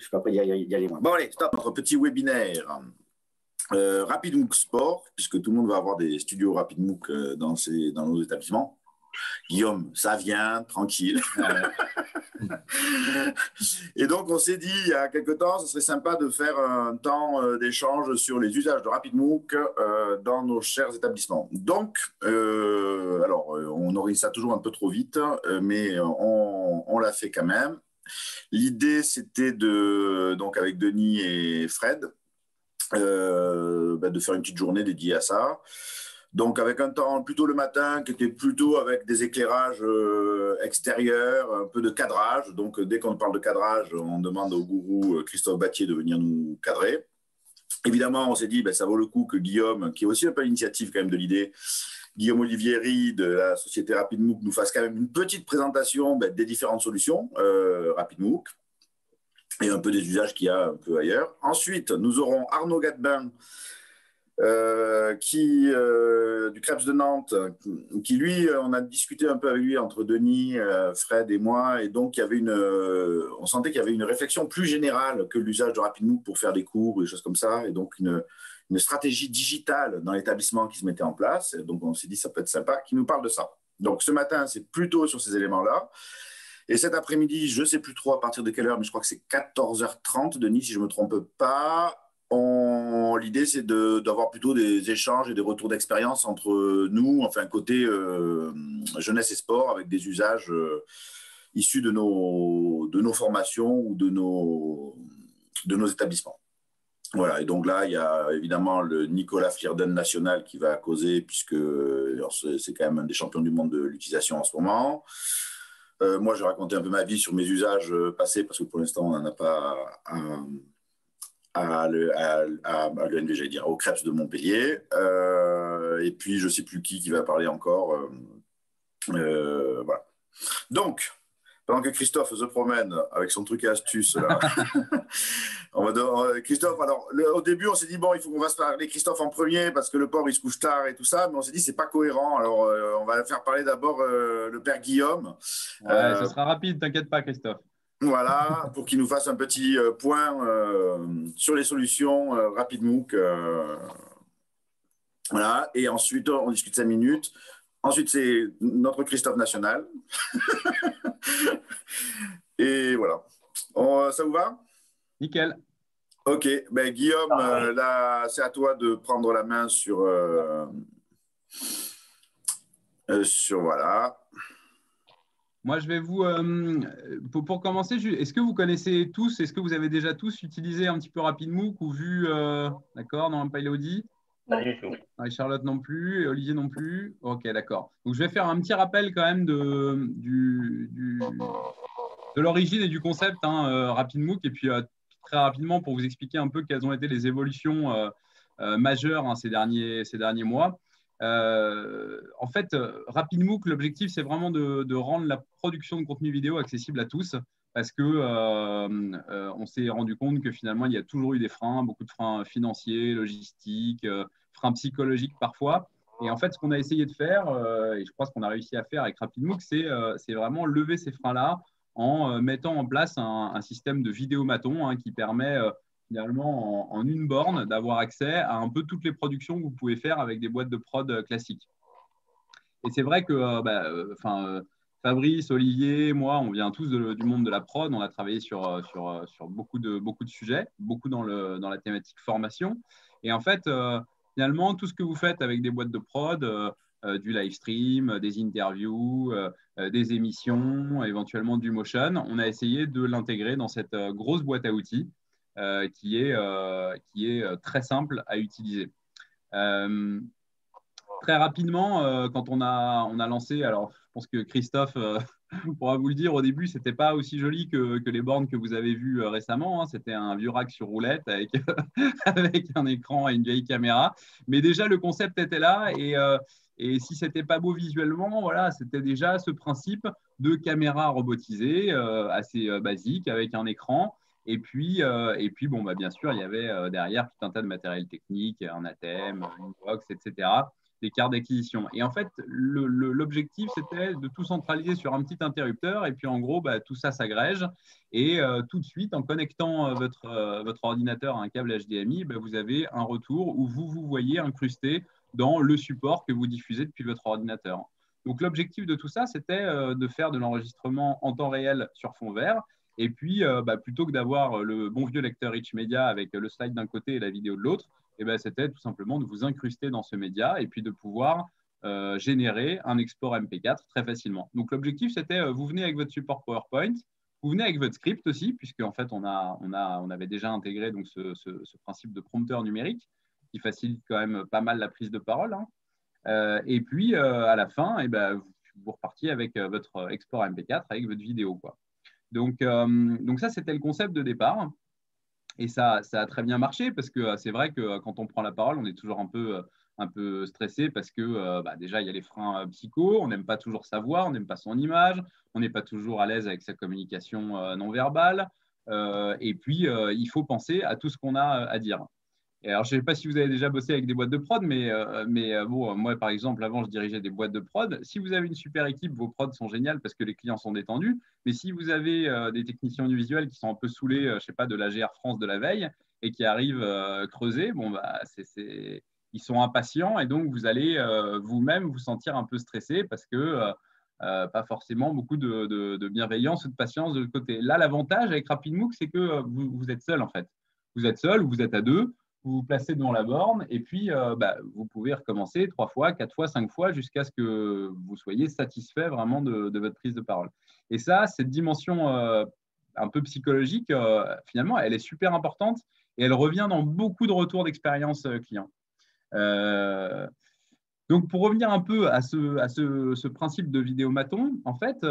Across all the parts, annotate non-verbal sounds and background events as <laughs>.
je suis pas prêt d'y aller moins. Bon, allez, stop, notre petit webinaire. Euh, RapidMook Sport, puisque tout le monde va avoir des studios RapidMook euh, dans, dans nos établissements. Guillaume, ça vient, tranquille. <laughs> et donc, on s'est dit il y a quelque temps, ce serait sympa de faire un temps euh, d'échange sur les usages de RapidMook euh, dans nos chers établissements. Donc, alors, on aurait ça toujours un peu trop vite, mais on, l'a fait quand même. L'idée, c'était de, donc avec Denis et Fred, bah, de faire une petite journée dédiée à ça. Donc avec un temps plutôt le matin qui était plutôt avec des éclairages euh, extérieurs, un peu de cadrage. Donc dès qu'on parle de cadrage, on demande au gourou euh, Christophe Battier de venir nous cadrer. Évidemment, on s'est dit, ben, ça vaut le coup que Guillaume, qui est aussi un peu l'initiative quand même de l'idée, Guillaume Olivieri de la société RapidMook nous fasse quand même une petite présentation ben, des différentes solutions euh, RapidMook et un peu des usages qu'il y a un peu ailleurs. Ensuite, nous aurons Arnaud Gadbin, euh, qui, euh, du Krebs de Nantes, qui lui, euh, on a discuté un peu avec lui entre Denis, Fred et moi, et donc il avait une, on sentait qu'il y avait une réflexion plus générale que l'usage de RapidMook pour faire des cours ou des choses comme ça, et donc une, une stratégie digitale dans l'établissement qui se mettait en place. Donc on s'est dit ça peut être sympa, qui nous parle de ça. Donc ce matin, c'est plutôt sur ces éléments-là. Et cet après-midi, je ne sais plus trop à partir de quelle heure, mais je crois que c'est 14h30, Denis, si je ne me trompe pas L'idée, c'est d'avoir plutôt des échanges et des retours d'expérience entre nous, enfin, côté euh, jeunesse et sport, avec des usages euh, issus de nos, de nos formations ou de nos, de nos établissements. Voilà, et donc là, il y a évidemment le Nicolas Flierden national qui va causer, puisque c'est quand même un des champions du monde de l'utilisation en ce moment. Euh, moi, je raconter un peu ma vie sur mes usages passés, parce que pour l'instant, on n'en a pas à, l'ENV, j'allais dire, au Krebs de Montpellier. Euh, et puis, je ne sais plus qui qui va parler encore. Euh, euh, voilà. Donc, pendant que Christophe se promène avec son truc et astuce, <laughs> on va Christophe, alors au début, on s'est dit, bon, il faut qu'on va se parler Christophe en premier parce que le port, il se couche tard et tout ça, mais on s'est dit, c'est pas cohérent. Alors, on va faire parler d'abord le père Guillaume. Ouais, ce sera rapide, t'inquiète pas, Christophe. Voilà, pour qu'il nous fasse un petit euh, point euh, sur les solutions euh, RapidMook. voilà, et ensuite, on discute cinq minutes. Ensuite, c'est notre Christophe National. <laughs> <laughs> et voilà. ça vous va? Nickel. Ok, ben, Guillaume, là, c'est à toi de prendre la main sur. sur voilà. Moi, je vais vous. Euh, pour, commencer, est-ce que vous connaissez tous, est-ce que vous avez déjà tous utilisé un petit peu RapidMook ou vu. Euh, d'accord, non, pas Elodie Charlotte non plus, et Olivier non plus. Ok, d'accord. Donc, je vais faire un petit rappel quand même de, du, de l'origine et du concept hein, euh, RapidMook, et puis très rapidement pour vous expliquer un peu quelles ont été les évolutions majeures hein, ces, derniers, ces derniers mois. Euh, en fait, euh, RapidMook, l'objectif, c'est vraiment de, rendre la production de contenu vidéo accessible à tous parce que euh, on s'est rendu compte que finalement, il y a toujours eu des freins, beaucoup de freins financiers, logistiques, freins psychologiques parfois. Et en fait, ce qu'on a essayé de faire, et je crois ce qu'on a réussi à faire avec RapidMook, c'est vraiment lever ces freins-là en mettant en place un, système de vidéomaton hein, qui permet finalement en, une borne d'avoir accès à un peu toutes les productions que vous pouvez faire avec des boîtes de prod euh, classiques. Et c'est vrai que euh, bah, euh, Fabrice, Olivier, moi, on vient tous du monde de la prod. On a travaillé sur, sur, sur beaucoup, de, beaucoup de sujets, beaucoup dans, le, dans la thématique formation. Et en fait, finalement, tout ce que vous faites avec des boîtes de prod, du live stream, des interviews, des émissions, éventuellement du motion, on a essayé de l'intégrer dans cette grosse boîte à outils euh, qui est, euh, qui est euh, très simple à utiliser. très rapidement, quand on a, on a lancé, alors pense que Christophe <laughs> pourra vous le dire, au début, ce n'était pas aussi joli que, les bornes que vous avez vues récemment. Hein. C'était un vieux rack sur roulette <laughs> avec, un écran et une vieille caméra. Mais déjà, le concept était là. Et, et si ce n'était pas beau visuellement, voilà, c'était déjà ce principe de caméra robotisée assez basique avec un écran et puis, euh, et puis bon, bah, bien sûr, il y avait euh, derrière tout un tas de matériel technique, un ATEM, une box, etc., des cartes d'acquisition. Et en fait, l'objectif, c'était de tout centraliser sur un petit interrupteur. Et puis, en gros, bah, tout ça s'agrège. Et euh, tout de suite, en connectant euh, votre, euh, votre ordinateur à un câble HDMI, bah, vous avez un retour où vous vous voyez incrusté dans le support que vous diffusez depuis votre ordinateur. Donc, l'objectif de tout ça, c'était de faire de l'enregistrement en temps réel sur fond vert. Et puis, bah, plutôt que d'avoir le bon vieux lecteur Rich Media avec le slide d'un côté et la vidéo de l'autre, eh ben, c'était tout simplement de vous incruster dans ce média et puis de pouvoir euh, générer un export MP4 très facilement. Donc l'objectif, c'était, euh, vous venez avec votre support PowerPoint, vous venez avec votre script aussi, puisque en fait, on, a, on, a, on avait déjà intégré donc, ce, ce, principe de prompteur numérique qui facilite quand même pas mal la prise de parole. Hein. Euh, et puis, à la fin, eh ben, vous, vous, repartiez avec votre export MP4, avec votre vidéo. Quoi. Donc, donc ça, c'était le concept de départ. Et ça, a très bien marché parce que euh, c'est vrai que euh, quand on prend la parole, on est toujours un peu, euh, un peu stressé parce que bah, déjà, il y a les freins psycho, on n'aime pas toujours savoir, on n'aime pas son image, on n'est pas toujours à l'aise avec sa communication non verbale. et puis, il faut penser à tout ce qu'on a à dire alors, je ne sais pas si vous avez déjà bossé avec des boîtes de prod, mais, euh, mais euh, bon, moi, par exemple, avant, je dirigeais des boîtes de prod. Si vous avez une super équipe, vos prods sont géniales parce que les clients sont détendus. Mais si vous avez euh, des techniciens audiovisuels qui sont un peu saoulés, je ne sais pas, de la GR France de la veille et qui arrivent creuser, bon, bah, ils sont impatients et donc vous allez vous-même vous sentir un peu stressé parce que pas forcément beaucoup de, de, bienveillance ou de patience de l'autre côté. Là, l'avantage avec RapidMook, c'est que vous, vous êtes seul en fait. Vous êtes seul ou vous êtes à deux vous vous placez devant la borne et puis euh, bah, vous pouvez recommencer trois fois, quatre fois, cinq fois jusqu'à ce que vous soyez satisfait vraiment de, votre prise de parole. Et ça, cette dimension euh, un peu psychologique, euh, finalement, elle est super importante et elle revient dans beaucoup de retours d'expérience client. donc, pour revenir un peu à ce, ce principe de vidéomaton, en fait,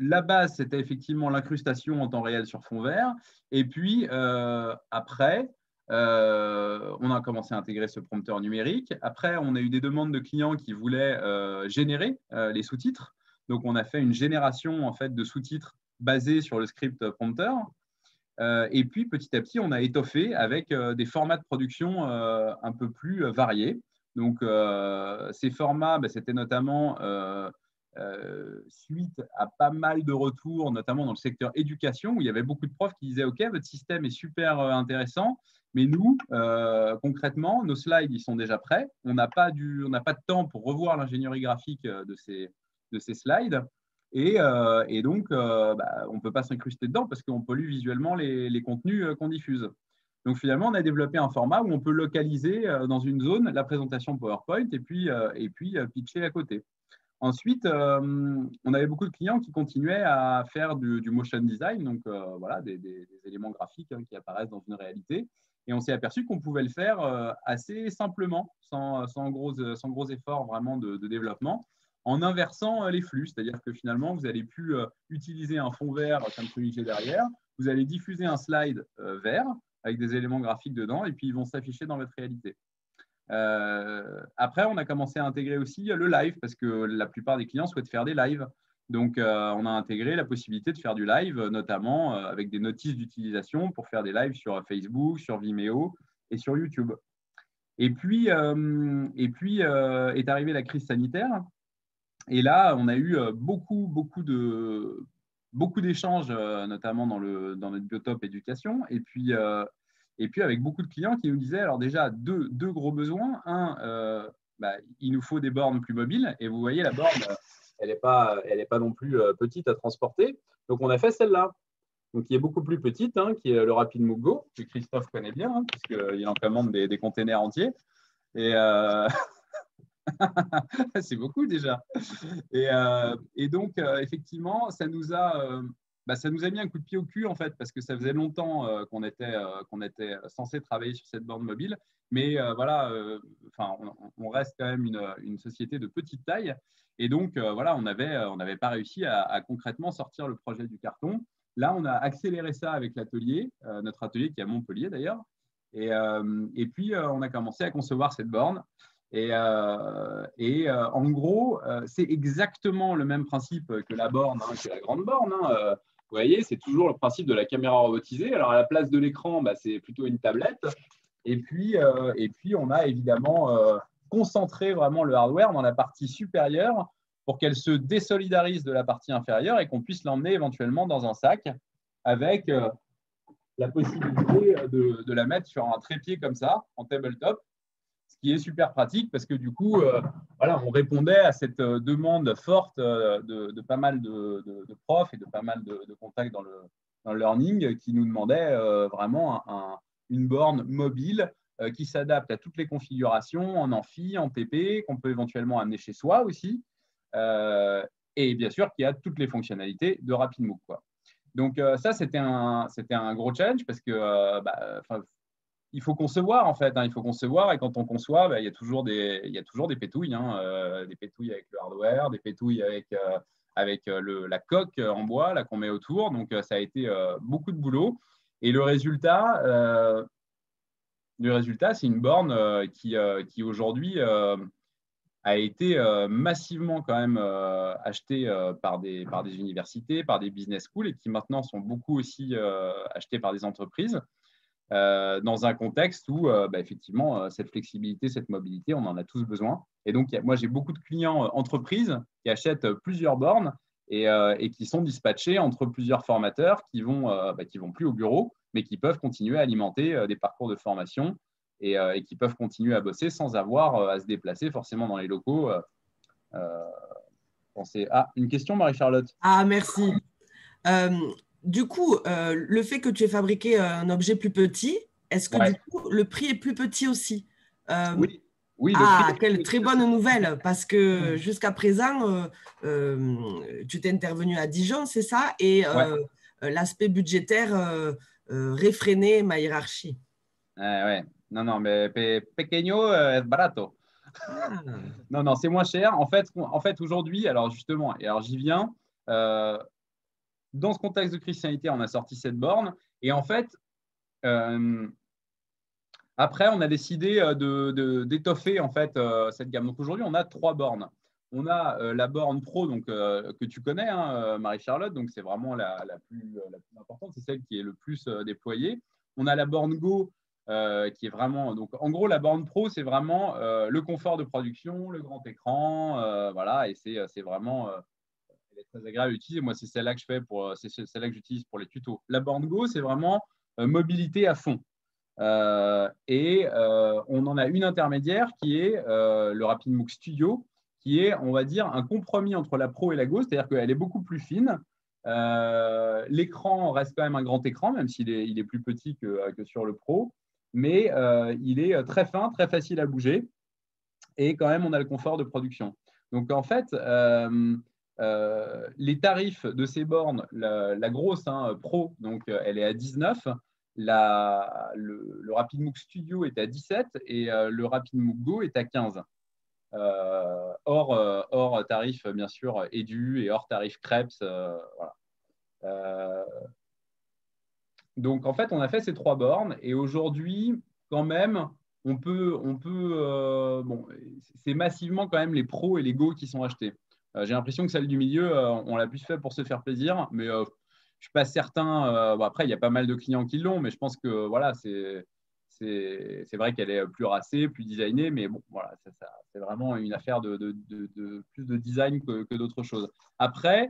la base, c'était effectivement l'incrustation en temps réel sur fond vert. Et puis, euh, après, euh, on a commencé à intégrer ce prompteur numérique. Après, on a eu des demandes de clients qui voulaient euh, générer les sous-titres. Donc, on a fait une génération en fait, de sous-titres basés sur le script prompteur. et puis, petit à petit, on a étoffé avec des formats de production un peu plus variés. Donc, ces formats, ben, c'était notamment euh, suite à pas mal de retours, notamment dans le secteur éducation, où il y avait beaucoup de profs qui disaient OK, votre système est super euh, intéressant, mais nous, euh, concrètement, nos slides, ils sont déjà prêts. On n'a pas, pas de temps pour revoir l'ingénierie graphique de ces, de ces slides. Et, et donc, bah, on ne peut pas s'incruster dedans parce qu'on pollue visuellement les, les contenus qu'on diffuse. Donc finalement, on a développé un format où on peut localiser dans une zone la présentation PowerPoint et puis, et puis pitcher à côté. Ensuite, euh, on avait beaucoup de clients qui continuaient à faire du, motion design, donc euh, voilà, des, éléments graphiques hein, qui apparaissent dans une réalité. Et on s'est aperçu qu'on pouvait le faire euh, assez simplement, sans, gros, sans gros efforts vraiment de, développement, en inversant les flux. C'est-à-dire que finalement, vous allez plus utiliser un fond vert comme celui que j'ai derrière, vous allez diffuser un slide vert avec des éléments graphiques dedans, et puis ils vont s'afficher dans votre réalité. Euh, après, on a commencé à intégrer aussi le live parce que la plupart des clients souhaitent faire des lives. Donc, euh, on a intégré la possibilité de faire du live, notamment euh, avec des notices d'utilisation pour faire des lives sur Facebook, sur Vimeo et sur YouTube. Et puis, et puis est arrivée la crise sanitaire. Et là, on a eu beaucoup, beaucoup de beaucoup d'échanges, notamment dans, le, dans notre biotope éducation. Et puis, et puis avec beaucoup de clients qui nous disaient, alors déjà, deux, deux gros besoins. Un, euh, bah, il nous faut des bornes plus mobiles. Et vous voyez, la borne, elle n'est pas, pas non plus euh, petite à transporter. Donc on a fait celle-là. Qui est beaucoup plus petite, hein, qui est le Rapid Move Go, que Christophe connaît bien, hein, puisqu'il en commande des, des containers entiers. Et euh, <laughs> c'est beaucoup déjà. Et, et donc, effectivement, ça nous a bah, ça nous a mis un coup de pied au cul en fait, parce que ça faisait longtemps euh, qu'on était, euh, qu'on était censé travailler sur cette borne mobile. Mais euh, voilà, enfin, on, reste quand même une, une, société de petite taille. Et donc, voilà, on n'avait on avait pas réussi à, concrètement sortir le projet du carton. Là, on a accéléré ça avec l'atelier, notre atelier qui est à Montpellier d'ailleurs. Et, et, puis, on a commencé à concevoir cette borne. Et, et en gros, c'est exactement le même principe que la borne, hein, que la grande borne. Hein, vous voyez, c'est toujours le principe de la caméra robotisée. Alors, à la place de l'écran, bah, c'est plutôt une tablette. Et puis, puis on a évidemment concentré vraiment le hardware dans la partie supérieure pour qu'elle se désolidarise de la partie inférieure et qu'on puisse l'emmener éventuellement dans un sac avec la possibilité de, la mettre sur un trépied comme ça, en tabletop, qui est super pratique parce que du coup, euh, voilà, on répondait à cette euh, demande forte euh, de, pas mal de, profs et de pas mal de, contacts dans le, learning qui nous demandaient vraiment un, une borne mobile qui s'adapte à toutes les configurations en amphi, en TP, qu'on peut éventuellement amener chez soi aussi. et bien sûr, qui a toutes les fonctionnalités de RapidMove. Quoi. Donc euh, ça, c'était un, un gros challenge parce que euh, bah, il faut concevoir en fait, hein, il faut concevoir et quand on conçoit, bah, il, y a toujours des, il y a toujours des pétouilles, hein, euh, des pétouilles avec le hardware, des pétouilles avec, avec le, la coque en bois qu'on met autour. Donc ça a été beaucoup de boulot et le résultat, le résultat, c'est une borne qui, qui aujourd'hui a été euh, massivement quand même euh, acheté euh, par, des, par des universités, par des business schools et qui maintenant sont beaucoup aussi achetés par des entreprises dans un contexte où bah, effectivement cette flexibilité, cette mobilité, on en a tous besoin. Et donc moi j'ai beaucoup de clients entreprises qui achètent plusieurs bornes et, qui sont dispatchés entre plusieurs formateurs qui vont, bah, vont plus au bureau, mais qui peuvent continuer à alimenter des parcours de formation euh, et, qui peuvent continuer à bosser sans avoir euh, à se déplacer forcément dans les locaux. Euh, ah, une question, Marie-Charlotte? Ah, merci. Du coup, le fait que tu aies fabriqué un objet plus petit, est-ce que du coup, le prix est plus petit aussi? Oui. Oui, ah, quelle très bonne nouvelle, parce que jusqu'à présent, tu t'es intervenu à Dijon, c'est ça? Et l'aspect budgétaire réfrénait ma hiérarchie. ouais. Non, non, mais pequeño es barato. Ah. <laughs> non, non, c'est moins cher. En fait, en fait aujourd'hui, alors justement, et alors j'y viens, euh, dans ce contexte de christianité, on a sorti cette borne. Et en fait, euh, après, on a décidé euh, d'étoffer de, en fait, cette gamme. Donc aujourd'hui, on a trois bornes. On a la borne Pro donc, que tu connais, hein, Marie-Charlotte, donc c'est vraiment la, la, plus, importante, c'est celle qui est le plus déployée. On a la borne Go euh, qui est vraiment. Donc, en gros, la borne pro, c'est vraiment euh, le confort de production, le grand écran, euh, voilà, et c'est vraiment. Est très agréable à utiliser. Moi, c'est celle-là que je fais pour, c'est celle-là que j'utilise pour les tutos. La borne Go, c'est vraiment mobilité à fond. et on en a une intermédiaire qui est le RapidMook Studio, qui est, on va dire, un compromis entre la Pro et la Go, c'est-à-dire qu'elle est beaucoup plus fine. L'écran reste quand même un grand écran, même s'il est, il est plus petit que, sur le Pro mais euh, il est euh, très fin, très facile à bouger, et quand même on a le confort de production. Donc en fait, euh, les tarifs de ces bornes, la, grosse hein, Pro, donc elle est à 19, la, le, le RapidMook Studio est à 17 et le RapidMook Go est à 15. hors, hors tarif bien sûr Edu et hors tarif Krebs. Donc, en fait, on a fait ces trois bornes et aujourd'hui, quand même, on peut, euh, c'est massivement quand même les pros et les go qui sont achetés. Euh, j'ai l'impression que celle du milieu, euh, on l'a plus fait pour se faire plaisir, mais je ne suis pas certain. après, il y a pas mal de clients qui l'ont, mais je pense que voilà, c'est c'est vrai qu'elle est plus racée, plus designée, mais bon, voilà, c'est vraiment une affaire de, de, de, plus de design que, que d'autres choses. Après,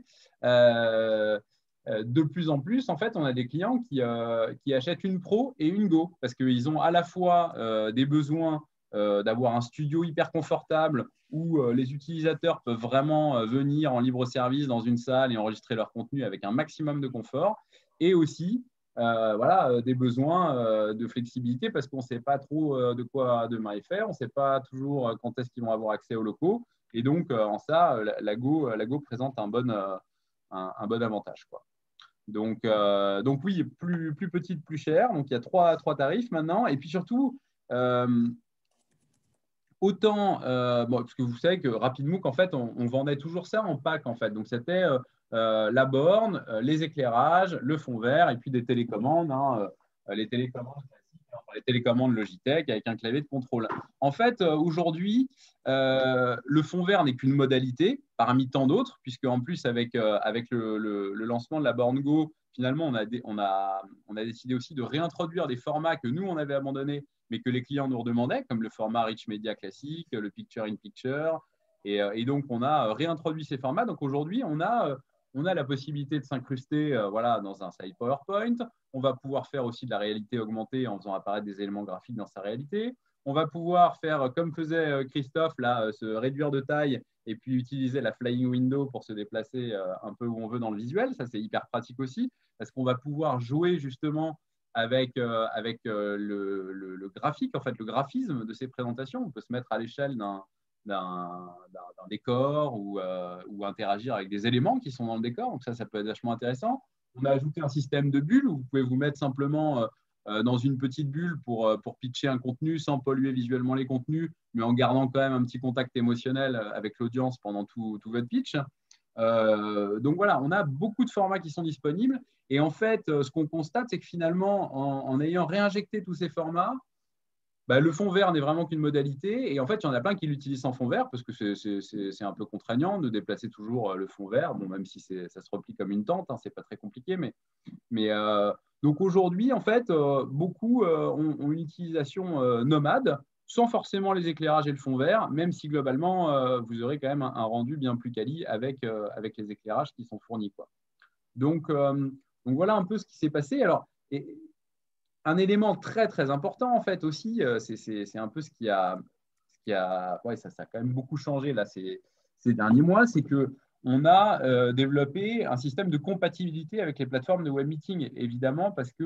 euh, de plus en plus, en fait, on a des clients qui, euh, qui achètent une Pro et une Go parce qu'ils ont à la fois euh, des besoins d'avoir un studio hyper confortable où les utilisateurs peuvent vraiment venir en libre service dans une salle et enregistrer leur contenu avec un maximum de confort et aussi voilà, des besoins de flexibilité parce qu'on ne sait pas trop de quoi demain est faire, on ne sait pas toujours quand est-ce qu'ils vont avoir accès aux locaux. Et donc, en ça, la, Go, présente un bon, un, bon avantage. Quoi. Donc, euh, donc oui, plus, plus petite, plus chère. Donc il y a trois, trois tarifs maintenant. Et puis surtout, euh, autant, euh, parce que vous savez que RapidMook, en fait, on, vendait toujours ça en pack, en fait. Donc c'était la borne, les éclairages, le fond vert et puis des télécommandes. Hein, les télécommandes les télécommandes Logitech avec un clavier de contrôle. En fait, aujourd'hui, le fond vert n'est qu'une modalité parmi tant d'autres, puisque en plus, avec, avec le, lancement de la borne Go, finalement, on a, décidé aussi de réintroduire des formats que nous, on avait abandonnés, mais que les clients nous redemandaient, comme le format Rich Media classique, le Picture in Picture. Et, et donc, on a réintroduit ces formats. Donc, aujourd'hui, on a a la possibilité de s'incruster euh, dans un site PowerPoint. On va pouvoir faire aussi de la réalité augmentée en faisant apparaître des éléments graphiques dans sa réalité. On va pouvoir faire, comme faisait euh, Christophe, là, euh, se réduire de taille et puis utiliser la flying window pour se déplacer un peu où on veut dans le visuel. Ça, c'est hyper pratique aussi parce qu'on va pouvoir jouer justement avec, avec le, le, graphique, en fait, le graphisme de ces présentations. On peut se mettre à l'échelle d'un décor euh, ou, interagir avec des éléments qui sont dans le décor. Donc ça, ça peut être vachement intéressant. On a ajouté un système de bulles où vous pouvez vous mettre simplement euh, euh, dans une petite bulle pour, pour pitcher un contenu sans polluer visuellement les contenus, mais en gardant quand même un petit contact émotionnel avec l'audience pendant tout, tout, votre pitch. donc voilà, on a beaucoup de formats qui sont disponibles. Et en fait, ce qu'on constate, c'est que finalement, en, ayant réinjecté tous ces formats, bah, le fond vert n'est vraiment qu'une modalité. Et en fait, il y en a plein qui l'utilisent sans fond vert parce que c'est un peu contraignant de déplacer toujours euh, le fond vert, bon, même si ça se replie comme une tente, hein, c'est pas très compliqué. Mais, euh, donc aujourd'hui, en fait, euh, beaucoup ont, une utilisation nomade sans forcément les éclairages et le fond vert, même si globalement, vous aurez quand même un, rendu bien plus quali avec, avec les éclairages qui sont fournis. Donc, donc voilà un peu ce qui s'est passé. Alors, un élément très très important en fait aussi, euh, c'est un peu ce qui a, ce qui a ouais, ça, ça, a quand même beaucoup changé là ces, ces derniers mois, c'est que on a euh, développé un système de compatibilité avec les plateformes de web meeting, évidemment, parce que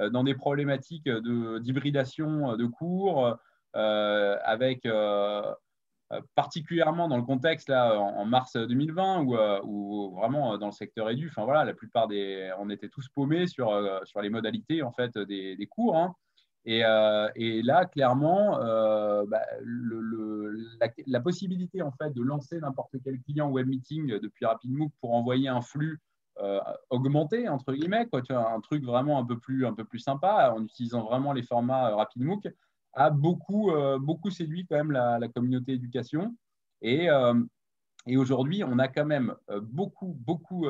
euh, dans des problématiques d'hybridation de, cours, avec euh, particulièrement dans le contexte là en, mars 2020 où, euh, vraiment euh, dans le secteur édu, enfin voilà, la plupart des, on était tous paumés sur, sur les modalités en fait des, des cours. Hein. Et, et, là, clairement, bah, le, la, possibilité en fait de lancer n'importe quel client web meeting depuis RapidMook pour envoyer un flux augmenté entre guillemets, quoi, un truc vraiment un peu plus un peu plus sympa en utilisant vraiment les formats RapidMook a beaucoup, euh, beaucoup séduit quand même la, communauté éducation. Et, euh, aujourd'hui, on a quand même euh, beaucoup, beaucoup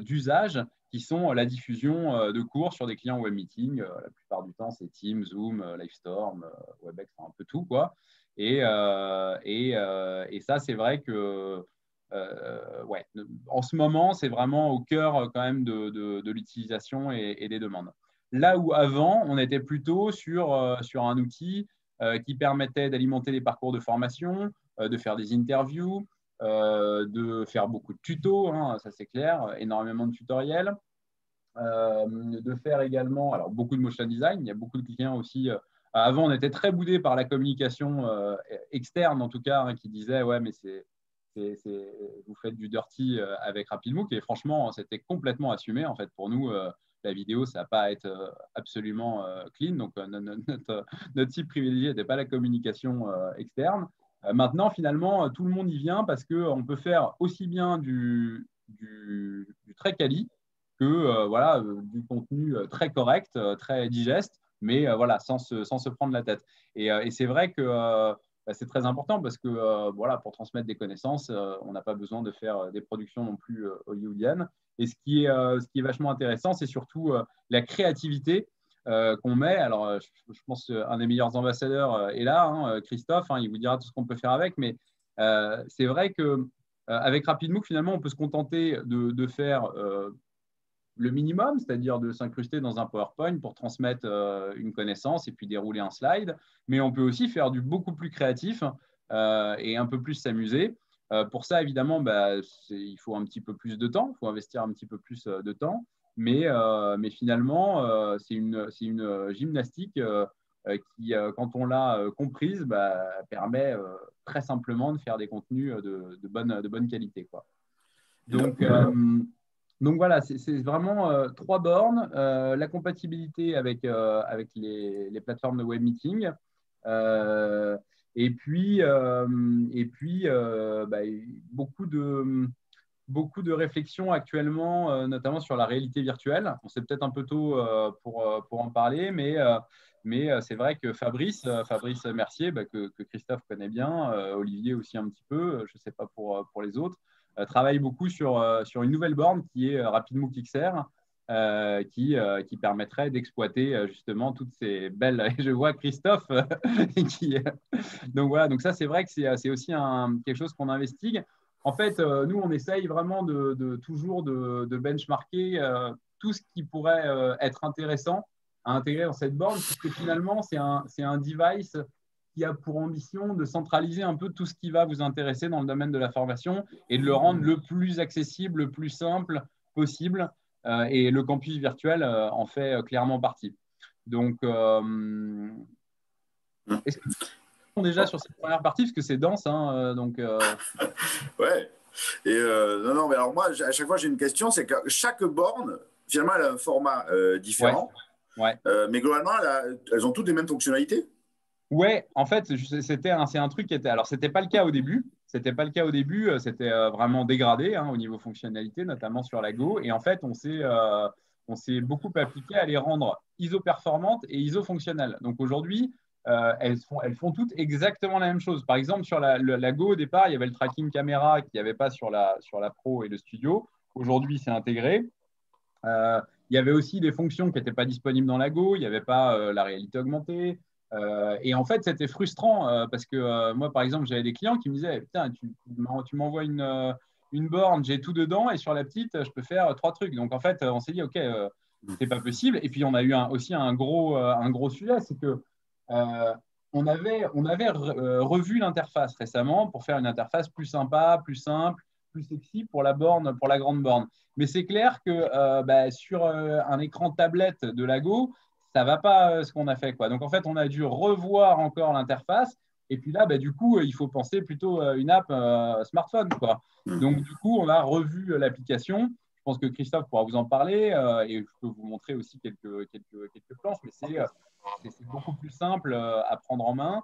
d'usages qui sont la diffusion de cours sur des clients web meeting. La plupart du temps, c'est Teams, Zoom, Livestorm, WebEx, un peu tout. Quoi. Et, et, et ça, c'est vrai que ouais, en ce moment, c'est vraiment au cœur quand même de, de, l'utilisation et, des demandes. Là où avant, on était plutôt sur, euh, sur un outil euh, qui permettait d'alimenter les parcours de formation, euh, de faire des interviews, de faire beaucoup de tutos, hein, ça c'est clair, énormément de tutoriels, de faire également alors, beaucoup de motion design. Il y a beaucoup de clients aussi. avant, on était très boudé par la communication externe, en tout cas, hein, qui disait Ouais, mais c'est vous faites du dirty avec RapidMook et franchement c'était complètement assumé en fait pour nous la vidéo, ça va pas être euh, absolument euh, clean. Donc, euh, notre, notre, cible privilégiée n'était pas la communication externe. Maintenant, finalement, tout le monde y vient parce qu'on peut faire aussi bien du, très quali que voilà, du contenu très correct, très digeste, mais voilà, sans se, sans se prendre la tête. Et, c'est vrai que bah, c'est très important parce que euh, voilà, pour transmettre des connaissances, euh, on n'a pas besoin de faire euh, des productions non plus hollywoodiennes. Et ce qui est, ce qui est vachement intéressant, c'est surtout la créativité qu'on met. Alors, je, pense qu'un des meilleurs ambassadeurs est là, hein, Christophe, hein, il vous dira tout ce qu'on peut faire avec, mais c'est vrai que avec RapidMook, finalement, on peut se contenter de, faire le minimum, c'est-à-dire de s'incruster dans un PowerPoint pour transmettre euh, une connaissance et puis dérouler un slide. Mais on peut aussi faire du beaucoup plus créatif euh, et un peu plus s'amuser. Euh, pour ça, évidemment, bah, il faut un petit peu plus de temps, il faut investir un petit peu plus de temps. Mais, mais finalement, c'est une, une, gymnastique qui, quand on l'a comprise, bah, permet très simplement de faire des contenus de, de, bonne, de bonne qualité. Quoi. Donc, donc voilà, c'est vraiment euh, trois bornes, euh, la compatibilité avec, euh, avec les, plateformes de web meeting, et puis, et puis bah, beaucoup, de, beaucoup de réflexions actuellement, notamment sur la réalité virtuelle. On sait peut-être un peu tôt pour, pour en parler, mais, mais c'est vrai que Fabrice, Fabrice Mercier, bah, que, que, Christophe connaît bien, Olivier aussi un petit peu, je ne sais pas pour, pour les autres, travaille beaucoup sur, sur une nouvelle borne qui est RapidMook XR. qui, qui permettrait d'exploiter justement toutes ces belles. <laughs> je vois Christophe <laughs> donc voilà, donc ça c'est vrai que c'est aussi un, quelque chose qu'on investigue. En fait, nous on essaye vraiment de, toujours de, de benchmarker tout ce qui pourrait être intéressant à intégrer dans cette borne, puisque finalement c'est un, un device qui a pour ambition de centraliser un peu tout ce qui va vous intéresser dans le domaine de la formation et de le rendre le plus accessible, le plus simple possible. Euh, et le campus virtuel euh, en fait euh, clairement partie. Donc, déjà sur cette première partie parce que c'est dense, hein, donc. <laughs> Ouais. Et non, non, mais alors moi, à chaque fois, j'ai une question, c'est que chaque borne, finalement, elle a un format différent. Ouais. mais globalement, elles ont toutes les mêmes fonctionnalités? Ouais, en fait, c'était c'est un truc qui était. Alors, c'était pas le cas au début. C'était pas le cas au début. Euh, c'était euh, vraiment dégradé hein, au niveau fonctionnalité, notamment sur la Go. Et en fait, on s'est euh, on s'est beaucoup appliqué à les rendre iso-performantes et iso-fonctionnelles. Donc aujourd'hui, elles, font, elles font toutes exactement la même chose. Par exemple, sur la, la, Go, au départ, il y avait le tracking caméra qu'il n'y avait pas sur la, sur la Pro et le Studio. Aujourd'hui, c'est intégré. il y avait aussi des fonctions qui n'étaient pas disponibles dans la Go. Il n'y avait pas la réalité augmentée. Euh, et en fait, c'était frustrant euh, parce que euh, moi, par exemple, j'avais des clients qui me disaient Putain, tu, tu m'envoies une, une, borne, j'ai tout dedans, et sur la petite, je peux faire trois trucs. Donc, en fait, on s'est dit Ok, c'est pas possible. Et puis, on a eu aussi un gros, un gros sujet c'est que on avait, on avait revu l'interface récemment pour faire une interface plus sympa, plus simple, plus sexy pour la borne, pour la grande borne. Mais c'est clair que bah, sur un écran tablette de Lago, ça va pas euh, ce qu'on a fait. Quoi. Donc en fait, on a dû revoir encore l'interface. Et puis là, bah, du coup, il faut penser plutôt à une app euh, smartphone. Quoi. Hmm. Donc du coup, on a revu l'application. Je pense que Christophe pourra vous en parler euh, et je peux vous montrer aussi quelques, quelques, quelques planches, mais c'est beaucoup plus simple à prendre en main.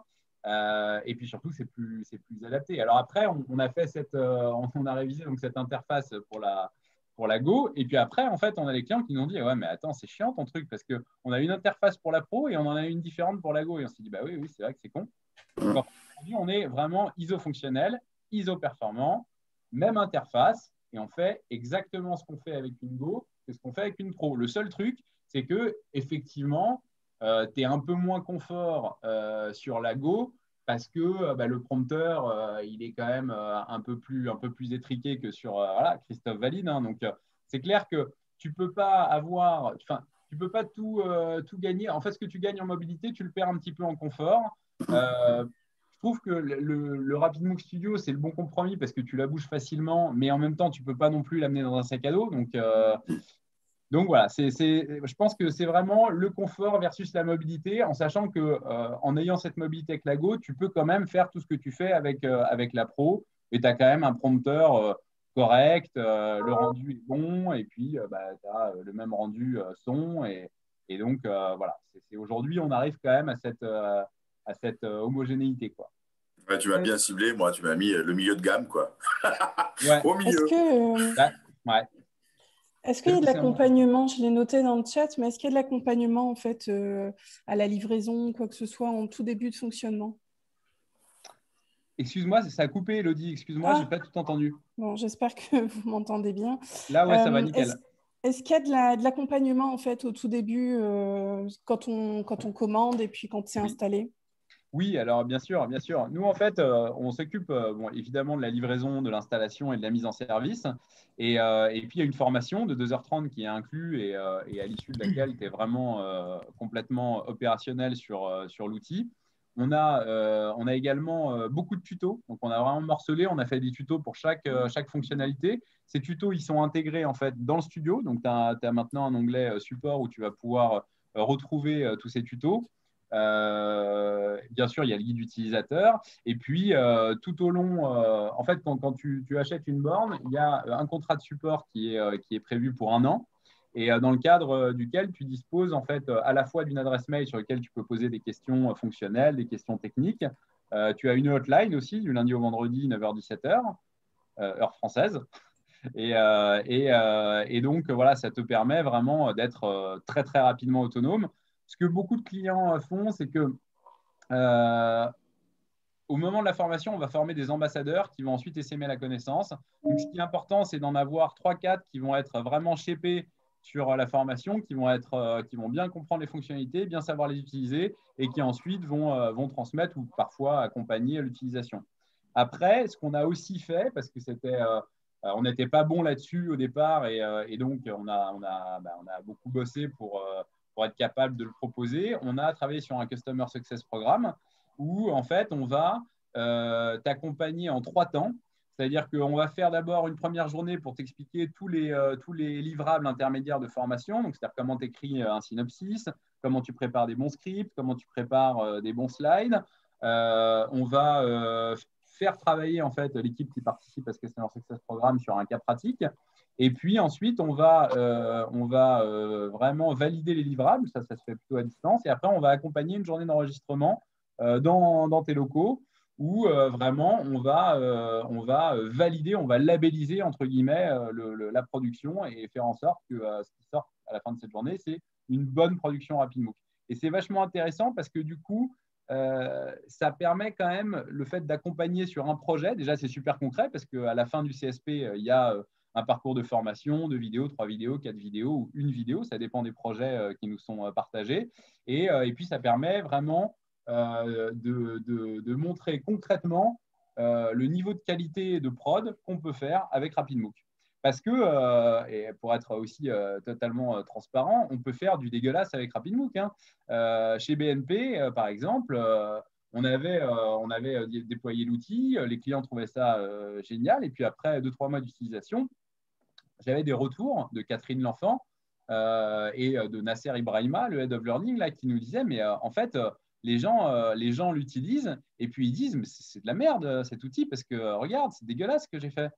et puis surtout, c'est plus, plus adapté. Alors après, on, a fait cette, <laughs> on a révisé donc cette interface pour la, pour la Go. Et puis après, en fait, on a des clients qui nous ont dit Ouais, mais attends, c'est chiant ton truc parce qu'on a une interface pour la Pro et on en a une différente pour la Go. Et on s'est dit Bah oui, oui, c'est vrai que c'est con. Aujourd'hui, on est vraiment ISO-fonctionnel, ISO-performant, même interface et on fait exactement ce qu'on fait avec une Go que ce qu'on fait avec une Pro. Le seul truc, c'est que effectivement, euh, tu es un peu moins confort euh, sur la Go parce que euh, bah, le prompteur, euh, il est quand même un, peu plus, un peu plus étriqué que sur Christophe Valide. Hein. donc, c'est clair que tu peux pas avoir, enfin, tu peux pas tout, tout gagner. En fait, ce que tu gagnes en mobilité, tu le perds un petit peu en confort. je trouve que le, le, RapidMove Studio, c'est le bon compromis parce que tu la bouges facilement, mais en même temps, tu peux pas non plus l'amener dans un sac à dos. Donc, donc voilà, c'est, je pense que c'est vraiment le confort versus la mobilité, en sachant que euh, en ayant cette mobilité avec la Go, tu peux quand même faire tout ce que tu fais avec, euh, avec la Pro, et tu as quand même un prompteur euh, correct, le rendu est bon, et puis bah, tu as le même rendu son, et, et donc voilà, c'est, aujourd'hui on arrive quand même à cette, à cette homogénéité. Quoi. tu m'as bien ciblé, moi tu m'as mis le milieu de gamme, quoi. <laughs> Au milieu. Que... ouais. Est-ce qu'il y a de l'accompagnement Je l'ai noté dans le chat, mais est-ce qu'il y a de l'accompagnement en fait euh, à la livraison, quoi que ce soit, en tout début de fonctionnement? Excuse-moi, ça a coupé, Elodie. Excuse-moi, je n'ai ah. pas tout entendu. Bon, j'espère que <laughs> vous m'entendez bien. Là, ouais, ça va euh, nickel. Est-ce qu'il y a de l'accompagnement en fait au tout début euh, quand, on, quand on commande et puis quand c'est installé? Oui, alors bien sûr, bien sûr. Nous, en fait, euh, on s'occupe euh, bon, évidemment de la livraison, de l'installation et de la mise en service. Et, euh, et, puis, il y a une formation de 2h30 qui est inclue et, et à l'issue de laquelle tu es vraiment complètement opérationnel sur, sur l'outil. On a, on a également beaucoup de tutos. Donc, on a vraiment morcelé. On a fait des tutos pour chaque, chaque fonctionnalité. Ces tutos, ils sont intégrés en fait dans le studio. Donc, tu as, as, maintenant un onglet support où tu vas pouvoir retrouver tous ces tutos. Euh, bien sûr, il y a le guide utilisateur. Et puis, euh, tout au long, euh, en fait, quand, tu, achètes une borne, il y a un contrat de support qui est, qui est prévu pour un an et dans le cadre duquel tu disposes en fait à la fois d'une adresse mail sur laquelle tu peux poser des questions fonctionnelles, des questions techniques. tu as une hotline aussi du lundi au vendredi 9h-17h, heure française. Et, et, et, donc voilà, ça te permet vraiment d'être très très rapidement autonome ce que beaucoup de clients euh, font, c'est que euh, au moment de la formation, on va former des ambassadeurs qui vont ensuite essaimer la connaissance. Donc, ce qui est important, c'est d'en avoir 3-4 qui vont être vraiment chépés sur la formation, qui vont, être, euh, qui vont bien comprendre les fonctionnalités, bien savoir les utiliser et qui ensuite vont, euh, vont transmettre ou parfois accompagner l'utilisation. Après, ce qu'on a aussi fait, parce que c'était, euh, on n'était pas bon là-dessus au départ et, donc on a, on, a, bah, on a beaucoup bossé pour, pour être capable de le proposer, on a travaillé sur un Customer Success Programme où en fait on va t'accompagner en trois temps c'est-à-dire qu'on va faire d'abord une première journée pour t'expliquer tous les, euh, tous les livrables intermédiaires de formation, c'est-à-dire comment tu écris euh, un synopsis, comment tu prépares des bons scripts, comment tu prépares euh, des bons slides. on va faire travailler en fait l'équipe qui participe à ce Customer Success Programme sur un cas pratique. Et puis ensuite, on va, on va vraiment valider les livrables, ça, ça se fait plutôt à distance. Et après, on va accompagner une journée d'enregistrement dans, dans, tes locaux où euh, vraiment on va, euh, on va euh, valider, on va labelliser entre guillemets la production et faire en sorte que ce qui sort à la fin de cette journée, c'est une bonne production rapidement. Et c'est vachement intéressant parce que du coup, ça permet quand même le fait d'accompagner sur un projet. Déjà, c'est super concret parce qu'à la fin du CSP, il y a un parcours de formation, de vidéos, trois vidéos, quatre vidéos ou une vidéo. Ça dépend des projets qui nous sont partagés. Et, et puis, ça permet vraiment euh, de, montrer concrètement euh, le niveau de qualité de prod qu'on peut faire avec RapidMook. Parce que, euh, et pour être aussi totalement transparent, on peut faire du dégueulasse avec RapidMook. Hein. chez BNP, par exemple, on avait, on avait déployé l'outil, les clients trouvaient ça génial, et puis après deux, trois mois d'utilisation, j'avais des retours de Catherine L'Enfant et de Nasser Ibrahima, le Head of Learning, là, qui nous disait, mais en fait, les gens euh, l'utilisent et puis ils disent mais c'est de la merde euh, cet outil parce que euh, regarde c'est dégueulasse ce que j'ai fait.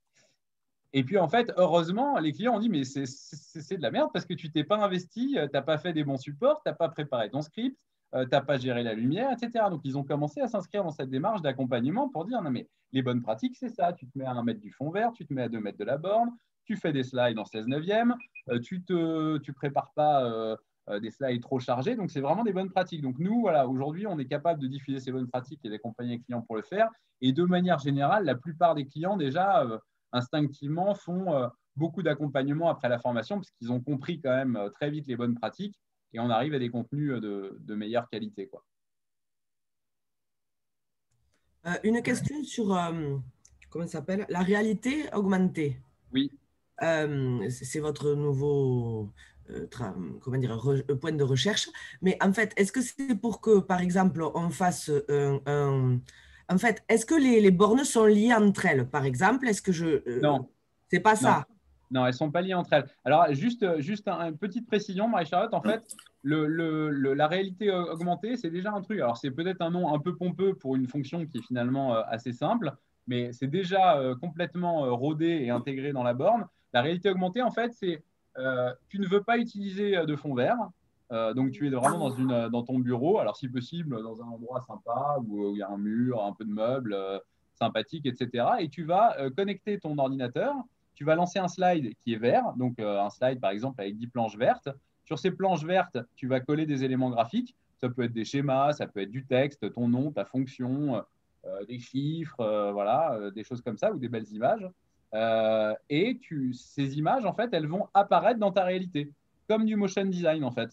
Et puis en fait heureusement les clients ont dit mais c'est de la merde parce que tu t'es pas investi tu n'as pas fait des bons supports tu n'as pas préparé ton script tu n'as pas géré la lumière etc donc ils ont commencé à s'inscrire dans cette démarche d'accompagnement pour dire non mais les bonnes pratiques c'est ça. Tu te mets à un mètre du fond vert tu te mets à deux mètres de la borne tu fais des slides en 16 neuvième tu te tu prépares pas euh, des slides trop chargés. Donc, c'est vraiment des bonnes pratiques. Donc, nous, voilà, aujourd'hui, on est capable de diffuser ces bonnes pratiques et d'accompagner les clients pour le faire. Et de manière générale, la plupart des clients, déjà, euh, instinctivement, font euh, beaucoup d'accompagnement après la formation parce qu'ils ont compris quand même très vite les bonnes pratiques et on arrive à des contenus de, meilleure qualité. Quoi. une question sur, comment s'appelle? La réalité augmentée. Oui. C'est votre nouveau euh, comment dire, un point de recherche. Mais en fait, est-ce que c'est pour que, par exemple, on fasse un... En fait, est-ce que les, les, bornes sont liées entre elles, par exemple? Est-ce que je... Euh, non. C'est pas ça? Non, elles ne sont pas liées entre elles. Alors, juste, juste une petite précision, Marie-Charlotte, en fait, le, le, la réalité augmentée, c'est déjà un truc. Alors, c'est peut-être un nom un peu pompeux pour une fonction qui est finalement euh, assez simple, mais c'est déjà complètement rodé et intégré dans la borne. La réalité augmentée, en fait, c'est euh, tu ne veux pas utiliser euh, de fond vert. Euh, donc, tu es vraiment dans, une, dans ton bureau, alors si possible, dans un endroit sympa où, il y a un mur, un peu de meubles sympathiques, etc. Et tu vas connecter ton ordinateur. Tu vas lancer un slide qui est vert, donc un slide par exemple avec 10 planches vertes. Sur ces planches vertes, tu vas coller des éléments graphiques. Ça peut être des schémas, ça peut être du texte, ton nom, ta fonction, des chiffres, voilà, des choses comme ça ou des belles images. Euh, et tu, ces images, en fait, elles vont apparaître dans ta réalité, comme du motion design, en fait.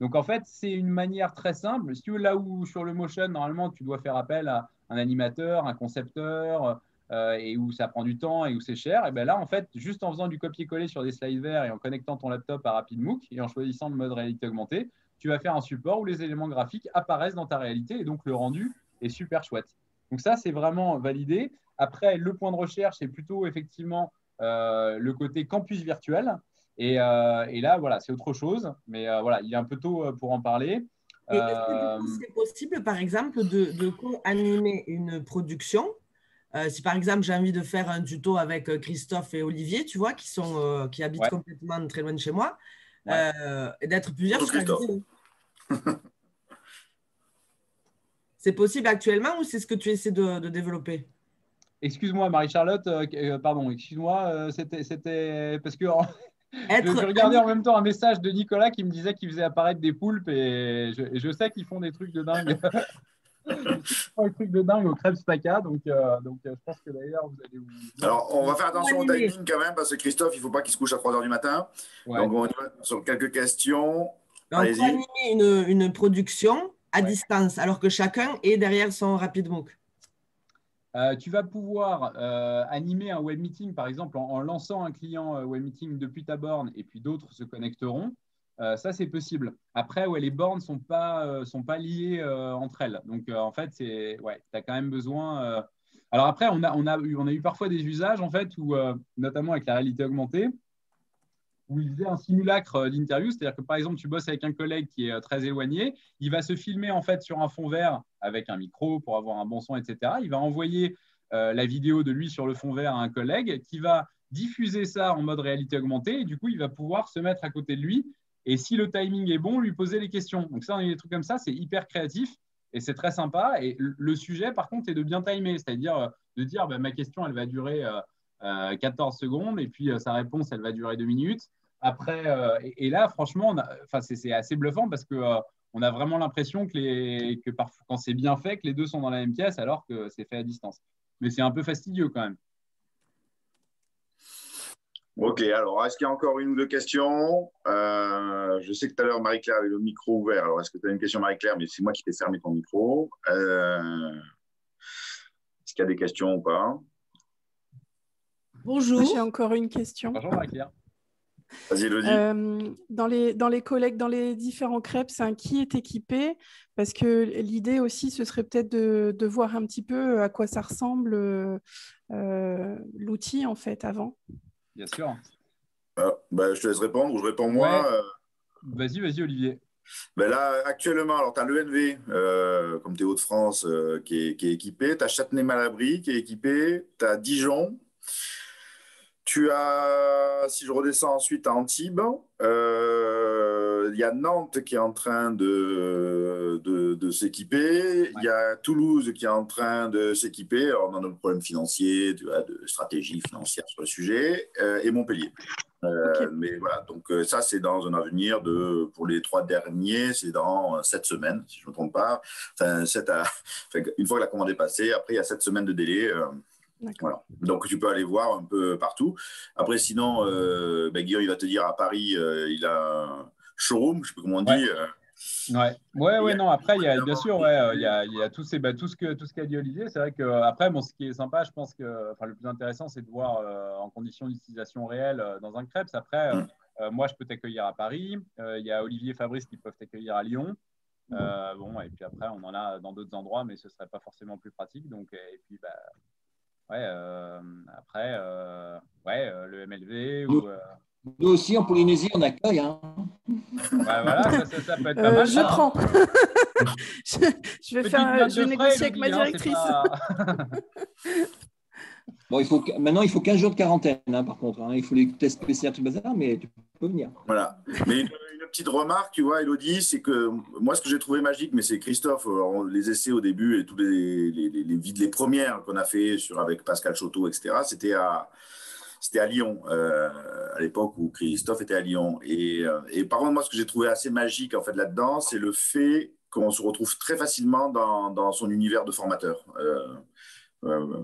Donc, en fait, c'est une manière très simple. Si tu là où sur le motion, normalement, tu dois faire appel à un animateur, un concepteur, euh, et où ça prend du temps et où c'est cher, et bien là, en fait, juste en faisant du copier-coller sur des slides verts et en connectant ton laptop à RapidMook et en choisissant le mode réalité augmentée, tu vas faire un support où les éléments graphiques apparaissent dans ta réalité et donc le rendu est super chouette. Donc ça, c'est vraiment validé. Après, le point de recherche, c'est plutôt effectivement euh, le côté campus virtuel. Euh, et, là, voilà, c'est autre chose. Mais euh, voilà, il est un peu tôt pour en parler. Est-ce que c'est possible, par exemple, de, de co-animer une production? Si par exemple j'ai envie de faire un tuto avec Christophe et Olivier, tu vois, qui, sont, qui habitent complètement très loin de chez moi, et d'être plusieurs <laughs> C'est possible actuellement ou c'est ce que tu essaies de développer? Excuse-moi, Marie-Charlotte, euh, euh, pardon, excuse-moi, euh, c'était parce que <laughs> je, regardais en même temps un message de Nicolas qui me disait qu'il faisait apparaître des poulpes et je, sais qu'ils font des trucs de dingue. <laughs> un truc de dingue au crêpes Stacca. Donc, euh, donc je pense que d'ailleurs, vous allez vous. Alors, on va faire attention au timing quand même, parce que Christophe, il ne faut pas qu'il se couche à 3 h du matin. Donc, on va sur quelques questions. On peut animer une, une production à distance, alors que chacun est derrière son rapide euh, tu vas pouvoir euh, animer un web meeting, par exemple, en, lançant un client euh, web meeting depuis ta borne et puis d'autres se connecteront. ça, c'est possible. Après, ouais, les bornes ne sont pas, sont pas liées entre elles. Donc, en fait, ouais, tu as quand même besoin. Alors après, on a, on, a eu, on a eu parfois des usages, en fait, où, notamment avec la réalité augmentée, où il faisait un simulacre euh, d'interview, c'est-à-dire que par exemple, tu bosses avec un collègue qui est euh, très éloigné, il va se filmer en fait sur un fond vert avec un micro pour avoir un bon son, etc. Il va envoyer euh, la vidéo de lui sur le fond vert à un collègue qui va diffuser ça en mode réalité augmentée et du coup, il va pouvoir se mettre à côté de lui et si le timing est bon, lui poser les questions. Donc ça, on a des trucs comme ça, c'est hyper créatif et c'est très sympa. Et le sujet, par contre, est de bien timer, c'est-à-dire de dire bah, ma question, elle va durer 14 secondes et puis sa réponse, elle va durer 2 minutes. Après, euh, et, là, franchement, c'est assez bluffant parce que euh, on a vraiment l'impression que, les, que parfois, quand c'est bien fait, que les deux sont dans la même pièce alors que c'est fait à distance. Mais c'est un peu fastidieux quand même. Ok, alors est-ce qu'il y a encore une ou deux questions? Euh, Je sais que tout à l'heure, Marie-Claire avait le micro ouvert. Alors, est-ce que tu as une question, Marie-Claire? Mais c'est moi qui t'ai fermé ton micro. est-ce qu'il y a des questions ou pas? Bonjour. J'ai encore une question. Bonjour, Marie-Claire. Euh, dans, les, dans les collègues, dans les différents crêpes, c'est un qui est équipé Parce que l'idée aussi, ce serait peut-être de, de, voir un petit peu à quoi ça ressemble euh, l'outil en fait avant. Bien sûr. Ah, bah, je te laisse répondre ou je réponds moi. Euh. Vas-y, vas-y, Olivier. Ben là, actuellement, alors tu as l'ENV, comme tu es Hauts-de-France, qui, est, qui, est, équipé. Tu as Châtenay-Malabry qui est équipé. Tu as Dijon. Tu as, si je redescends ensuite à Antibes, euh, il y a Nantes qui est en train de, de, s'équiper. Il y a Toulouse qui est en train de s'équiper. On a nos problèmes financiers, tu vois, de stratégie financière sur le sujet, euh, et Montpellier. Euh, mais voilà, donc ça, c'est dans un avenir de, pour les trois derniers, c'est dans sept semaines, si je ne me trompe pas. <laughs> Enfin, une fois que la commande est passée, après, il y a sept semaines de délai. Voilà. Donc tu peux aller voir un peu partout. Après, sinon, euh, ben, Guillaume, il va te dire à Paris, euh, il a un showroom, je sais pas comment on dit. Ouais. Euh. Ouais, ouais, ouais, non. Après, il y a bien sûr, ouais, il y a, il y a tout, ces, bah, tout ce que tout ce qu'a dit Olivier. C'est vrai que après, bon, ce qui est sympa, je pense que, enfin, le plus intéressant, c'est de voir en conditions d'utilisation réelle dans un crêpe. Après, mm. moi, je peux t'accueillir à Paris. Il y a Olivier Fabrice qui peuvent t'accueillir à Lyon. bon, et puis après, on en a dans d'autres endroits, mais ce serait pas forcément plus pratique. Donc, et puis, bah, ouais, euh, après, euh, ouais, euh, le MLV ou. Nous aussi, en Polynésie, on accueille. Hein. voilà, ça, ça, ça, peut être pas mal. Je prends. <laughs> je, vais, faire, je vais négocier avec ma hein, directrice. <laughs> bon, il faut, maintenant, il faut 15 jours de quarantaine, hein, par contre. Hein. Il faut les tests PCR, tout le bazar, mais tu peux venir. Voilà. Mais petite remarque, tu vois, Elodie, c'est que moi, ce que j'ai trouvé magique, mais c'est Christophe, les essais au début et tous les, les, les, les premières qu'on a fait avec Pascal Choteau, etc., c'était à, c'était à Lyon, euh, à l'époque où Christophe était à Lyon. Et, euh, et par contre, moi, ce que j'ai trouvé assez magique en fait là-dedans, c'est le fait qu'on se retrouve très facilement dans, son univers de formateur. Euh, euh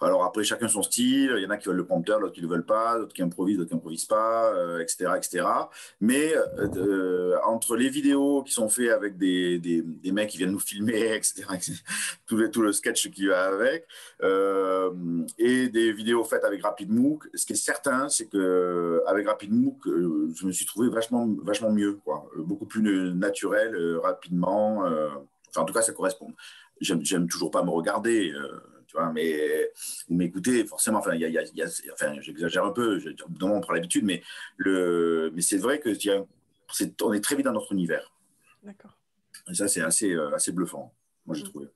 alors après, chacun son style. Il y en a qui veulent le prompteur, d'autres qui ne le veulent pas, d'autres qui improvisent, d'autres qui n'improvisent pas, etc., euh, etc. Mais euh, entre les vidéos qui sont faites avec des, des, mecs qui viennent nous filmer, <laughs> etc., tout, le, tout le sketch qui va avec, euh, et des vidéos faites avec RapidMook, ce qui est certain, c'est qu'avec RapidMook, je me suis trouvé vachement, vachement mieux, quoi. beaucoup plus naturel, rapidement. enfin, en tout cas, ça correspond. J'aime toujours pas me regarder mais vous m'écoutez, forcément, enfin, y a, y a, enfin j'exagère un peu, je, on prend l'habitude, mais, le, mais c'est vrai que est, on est très vite dans notre univers. D'accord. Et ça, c'est assez, euh, assez bluffant, moi, j'ai mm. trouvé.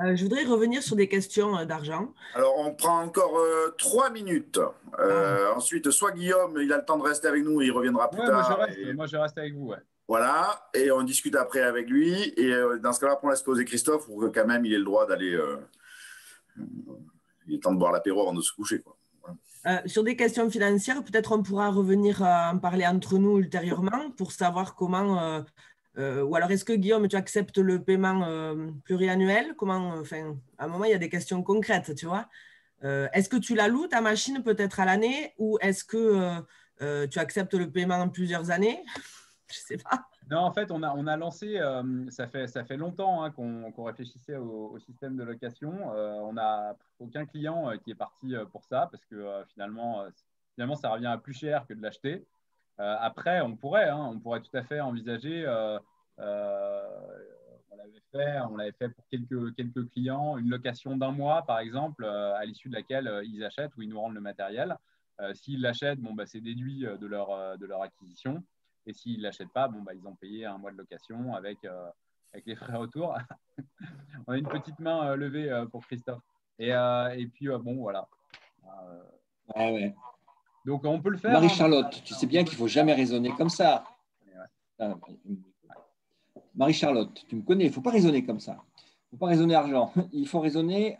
Euh, je voudrais revenir sur des questions euh, d'argent. Alors, on prend encore trois minutes. Ah. Ensuite, soit Guillaume, il a le temps de rester avec nous et il reviendra plus tard. Moi je, reste, moi, je reste avec vous. Ouais. Voilà, et on discute après avec lui. Et euh, dans ce cas-là, on laisse poser Christophe pour que quand même il ait le droit d'aller. Euh, il est temps de boire l'apéro avant de se coucher. Euh, sur des questions financières, peut-être on pourra revenir en parler entre nous ultérieurement pour savoir comment ou alors, est-ce que Guillaume, tu acceptes le paiement pluriannuel? Comment, enfin, à un moment, il y a des questions concrètes, tu vois. est-ce que tu la loues, ta machine, peut-être à l'année, ou est-ce que tu acceptes le paiement en plusieurs années? Je sais pas. Non, en fait, on a, on a lancé, euh, ça, fait, ça fait longtemps hein, qu'on réfléchissait au, système de location. Euh, on n'a aucun client euh, qui est parti pour ça parce que finalement, finalement, ça revient à plus cher que de l'acheter. après, on pourrait, hein, on pourrait tout à fait envisager, on l'avait fait, on l'avait fait pour quelques, quelques clients, une location d'un mois, par exemple, à l'issue de laquelle ils achètent ou ils nous rendent le matériel. S'ils l'achètent, bon, bah, c'est déduit de leur, de leur acquisition. Et s'ils ne l'achètent pas, bon, bah, ils ont payé un mois de location avec, euh, avec les frais autour. <laughs> On a une petite main euh, levée euh, pour Christophe. Et, et puis, bon, voilà. Ah ouais. Donc, on peut le faire. Marie-Charlotte, hein. tu sais bien qu'il ne faut jamais raisonner comme ça. Ah, Marie-Charlotte, tu me connais, il ne faut pas raisonner comme ça. Il ne faut pas raisonner argent. Il faut raisonner,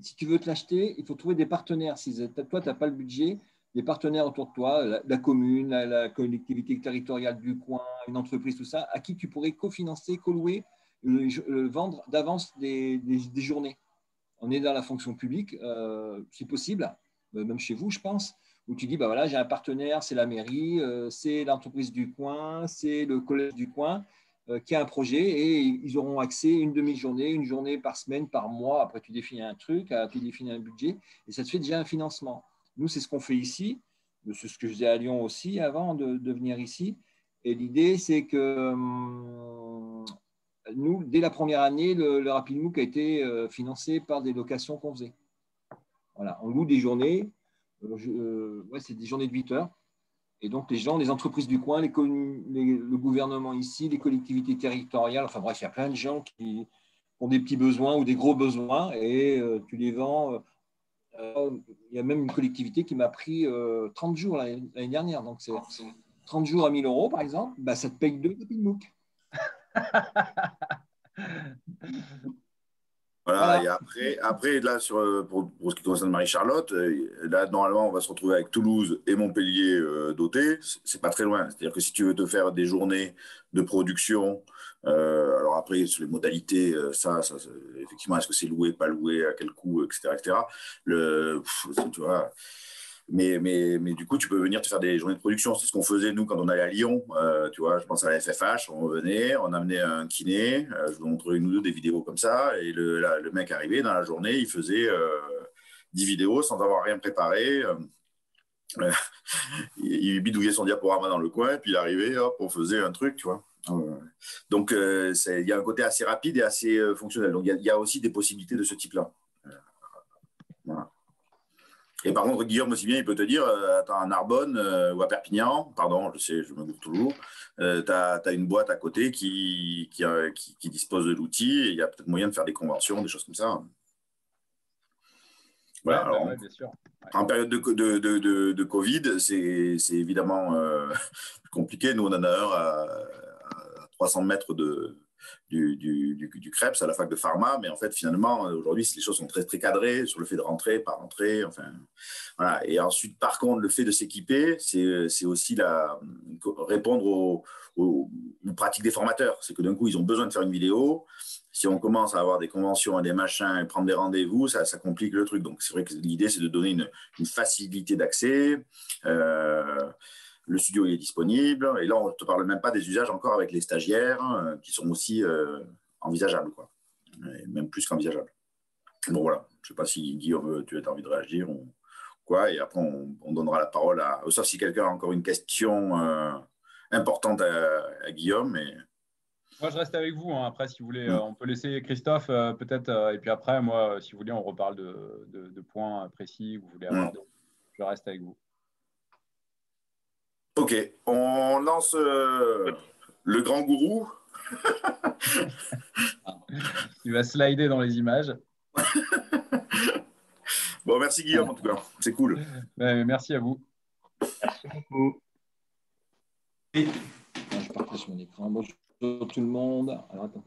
si tu veux te l'acheter, il faut trouver des partenaires. Si toi, tu n'as pas le budget, des partenaires autour de toi, la, commune, la, collectivité territoriale du coin, une entreprise, tout ça, à qui tu pourrais cofinancer, co-louer, vendre d'avance des, journées. On est dans la fonction publique, euh, c'est possible, euh, même chez vous, je pense, où tu dis, bah voilà, j'ai un partenaire, c'est la mairie, euh, c'est l'entreprise du coin, c'est le collège du coin, qui a un projet et ils auront accès une demi-journée, une journée par semaine, par mois. Après, tu définis un truc, tu définis un budget et ça te fait déjà un financement. Nous, c'est ce qu'on fait ici. C'est ce que je faisais à Lyon aussi avant de, venir ici. Et l'idée, c'est que hum, nous, dès la première année, le, le RapidMook a été euh, financé par des locations qu'on faisait. Voilà, on loue des journées. Euh, euh, c'est des journées de 8 heures. Et donc, les gens, les entreprises du coin, le gouvernement ici, les collectivités territoriales, enfin bref, il y a plein de gens qui ont des petits besoins ou des gros besoins et tu les vends euh, il y a même une collectivité qui m'a pris 30 euh, jours l'année dernière. Donc, c'est 30 jours à 1000 euros, par exemple, bah, ça te paye deux de MOOC. <laughs> Voilà, et après, après là, sur, euh, pour, ce qui concerne Marie-Charlotte, là, normalement, on va se retrouver avec Toulouse et Montpellier dotés. C'est pas très loin. C'est-à-dire que si tu veux te faire des journées de production euh, alors après, sur les modalités, euh, ça, ça effectivement, est-ce que c'est loué, pas loué, à quel coût, etc. etc. Le, tu vois, mais, mais, mais, du coup, tu peux venir te faire des journées de production. C'est ce qu'on faisait, nous, quand on allait à Lyon. Euh, tu vois, je pense à la FFH, on venait, on amenait un kiné, je vous montrais une deux des vidéos comme ça, et le, le mec arrivait dans la journée, il faisait 10 vidéos sans avoir rien préparé. il bidouillait son diaporama dans le coin, puis il arrivait, hop, on faisait un truc, tu vois. Donc, euh, il y a un côté assez rapide et assez euh, fonctionnel. Donc, il y, a aussi des possibilités de ce type-là. Euh, et par contre, Guillaume aussi bien, il peut te dire, attends, à Narbonne ou à Perpignan, pardon, je sais, je me goûte toujours, tu as, une boîte à côté qui, qui, dispose de l'outil et il y a peut-être moyen de faire des conventions, des choses comme ça. Voilà, En période de, de, de, de Covid, c'est évidemment <laughs> compliqué. Nous, on en a un à, 300 mètres de, du, du, du, Krebs à la fac de pharma, mais en fait, finalement, aujourd'hui, les choses sont très, très cadrées sur le fait de rentrer, pas rentrer, enfin, voilà. Et ensuite, par contre, le fait de s'équiper, c'est aussi la, répondre aux, pratiques des formateurs. C'est que d'un coup, ils ont besoin de faire une vidéo. Si on commence à avoir des conventions et des machins et prendre des rendez-vous, ça, ça complique le truc. Donc, c'est vrai que l'idée, c'est de donner une, facilité d'accès. Euh, le studio est disponible. Et là, on ne te parle même pas des usages encore avec les stagiaires euh, qui sont aussi euh, envisageables, quoi. même plus qu'envisageables. Bon, voilà. Je ne sais pas si Guillaume, tu as envie de réagir ou quoi. Et après, on, donnera la parole à. Sauf si quelqu'un a encore une question euh, importante à, Guillaume. Moi, je reste avec vous. Hein. Après, si vous voulez, mm. on peut laisser Christophe peut-être. et puis après, moi, si vous voulez, on reparle de, points précis que vous voulez avoir. Mm. Je reste avec vous. Ok, on lance euh, le grand gourou. <laughs> Il va slider dans les images. <laughs> bon, merci Guillaume en tout cas, c'est cool. merci à vous. Merci beaucoup. Je partage mon écran. Bonjour tout le monde. Alors, attends.